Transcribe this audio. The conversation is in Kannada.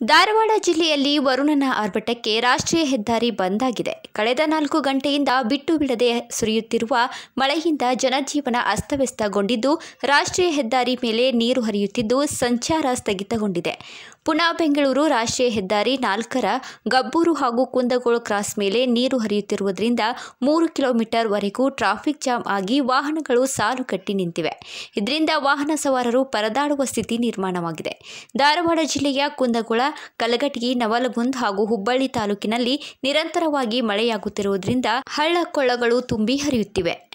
ಧಾರವಾಡ ಜಿಲ್ಲೆಯಲ್ಲಿ ವರುಣನ ಆರ್ಭಟಕ್ಕೆ ರಾಷ್ಟ್ರೀಯ ಹೆದ್ದಾರಿ ಬಂದ್ ಆಗಿದೆ. ಕಳೆದ ನಾಲ್ಕು ಗಂಟೆಯಿಂದ ಬಿಟ್ಟು ಬಿಡದೆ ಸುರಿಯುತ್ತಿರುವ ಮಳೆಯಿಂದ ಜನಜೀವನ ಅಸ್ತವ್ಯಸ್ತಗೊಂಡಿದ್ದು, ರಾಷ್ಟ್ರೀಯ ಹೆದ್ದಾರಿ ಮೇಲೆ ನೀರು ಹರಿಯುತ್ತಿದ್ದು ಸಂಚಾರ ಸ್ಥಗಿತಗೊಂಡಿದೆ. ಪುನಃ ಬೆಂಗಳೂರು ರಾಷ್ಟ್ರೀಯ ಹೆದ್ದಾರಿ ನಾಲ್ಕರ ಗಬ್ಬೂರು ಹಾಗೂ ಕುಂದಗೋಳ ಕ್ರಾಸ್ ಮೇಲೆ ನೀರು ಹರಿಯುತ್ತಿರುವುದರಿಂದ ಮೂರು ಕಿಲೋಮೀಟರ್ ವರೆಗೂ ಟ್ರಾಫಿಕ್ ಜಾಮ್ ಆಗಿ ವಾಹನಗಳು ಸಾಲು ಕಟ್ಟಿ ನಿಂತಿವೆ. ಇದರಿಂದ ವಾಹನ ಸವಾರರು ಪರದಾಡುವ ಸ್ಥಿತಿ ನಿರ್ಮಾಣವಾಗಿದೆ. ಧಾರವಾಡ ಜಿಲ್ಲೆಯ ಕುಂದಗೋಳ ಕಲಘಟಗಿ ನವಲಗುಂದ್ ಹಾಗೂ ಹುಬ್ಬಳ್ಳಿ ತಾಲೂಕಿನಲ್ಲಿ ನಿರಂತರವಾಗಿ ಮಳೆಯಾಗುತ್ತಿರುವುದರಿಂದ ಹಳ್ಳ ಕೊಳ್ಳಗಳು ತುಂಬಿ ಹರಿಯುತ್ತಿವೆ.